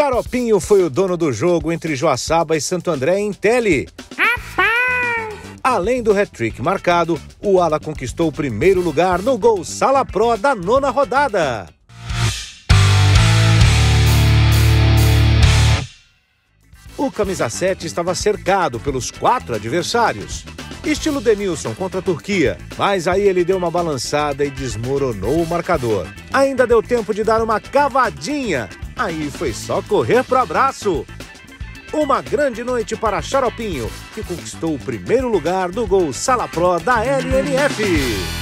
Xaropinho foi o dono do jogo entre Joaçaba e Santo André em Tele. Além do hat-trick marcado, o Ala conquistou o primeiro lugar no gol Sala Pro da nona rodada. O camisa 7 estava cercado pelos quatro adversários. Estilo Denilson contra a Turquia, mas aí ele deu uma balançada e desmoronou o marcador. Ainda deu tempo de dar uma cavadinha, aí foi só correr pro abraço. Uma grande noite para Xaropinho, que conquistou o primeiro lugar do gol Sala Pro da LNF.